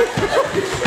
Oh, my God.